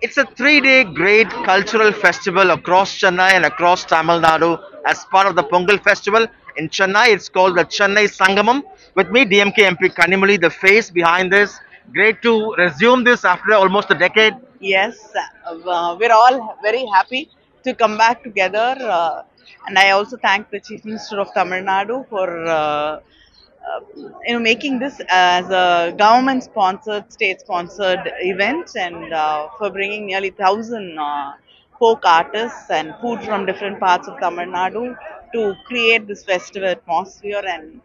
It's a three-day great cultural festival across Chennai and across Tamil Nadu as part of the Pongal festival. In Chennai, it's called the Chennai Sangamam. With me, DMK MP Kanimozhi, the face behind this. Great to resume this after almost a decade. Yes, uh, we're all very happy to come back together. Uh, and I also thank the Chief Minister of Tamil Nadu for uh, you know making this as a government sponsored, state sponsored event and uh, for bringing nearly thousand uh, folk artists and food from different parts of Tamil Nadu to create this festival atmosphere and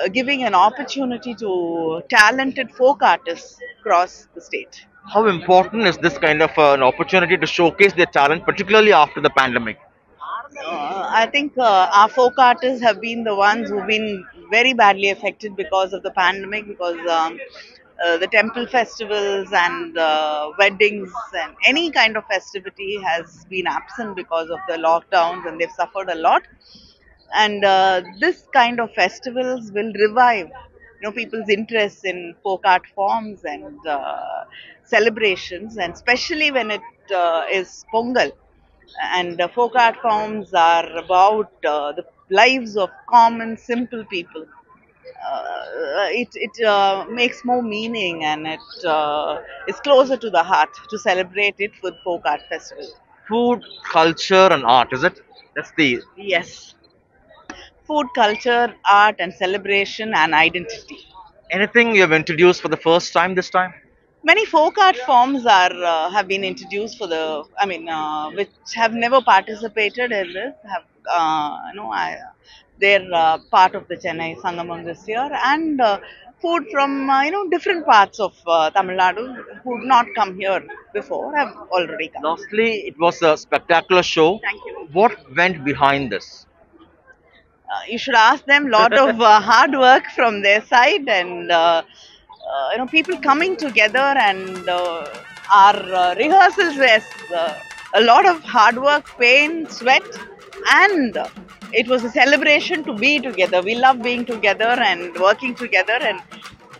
uh, giving an opportunity to talented folk artists across the state. How important is this kind of uh, an opportunity to showcase their talent, particularly after the pandemic? I think uh, our folk artists have been the ones who've been very badly affected because of the pandemic, because um, uh, the temple festivals and uh, weddings and any kind of festivity has been absent because of the lockdowns, and they've suffered a lot. And uh, this kind of festivals will revive, you know, people's interest in folk art forms and uh, celebrations, and especially when it uh, is Pongal and uh, folk art forms are about uh, the lives of common simple people uh, it it uh, makes more meaning and it uh, is closer to the heart to celebrate it with folk art festival Food, culture, and art, is it? That's the yes food culture art and celebration and identity anything you have introduced for the first time this time. Many folk art forms are uh, have been introduced for the i mean uh, which have never participated in this have uh, you know I, they're uh, part of the chennai sangamam this year and uh, food from uh, you know different parts of uh, tamil nadu who would not come here before have already come Lastly, it was a spectacular show. thank you What went behind this? uh, you should ask them lot of uh, hard work from their side and you know people coming together and uh, our uh, rehearsals uh, a lot of hard work pain sweat and it was a celebration to be together. We love being together and working together and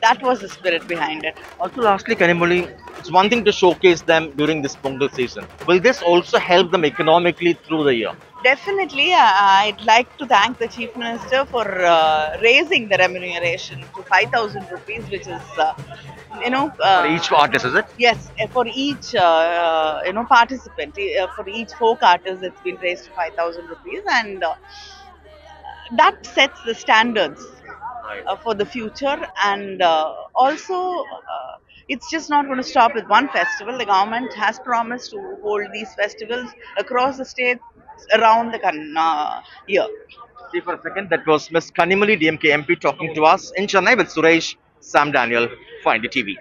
that was the spirit behind it. Also, lastly, Kanimozhi, it's one thing to showcase them during this Pongal season. Will this also help them economically through the year? Definitely, uh, I'd like to thank the Chief Minister for uh, raising the remuneration to 5,000 rupees, which is, uh, you know, uh, For each artist, is it? yes, uh, for each, uh, you know, participant, uh, for each folk artist, it's been raised to 5,000 rupees, and uh, that sets the standards for the future. And uh, also, uh, it's just not going to stop with one festival. The government has promised to hold these festivals across the state around the uh, year. See for a second, that was Miss Kanimozhi, DMK MP, talking to us in Chennai with Suresh Sam Daniel, Find the TV.